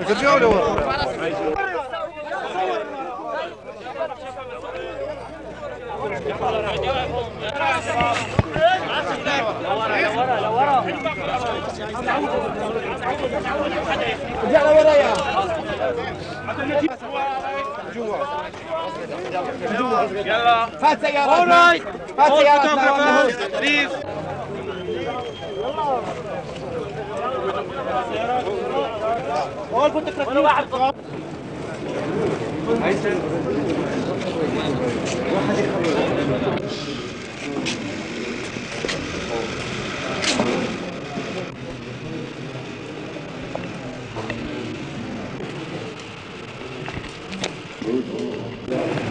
كتجي ولا ورا؟ جوا يلا. فات سيارات فات سيارات بليز اول Good.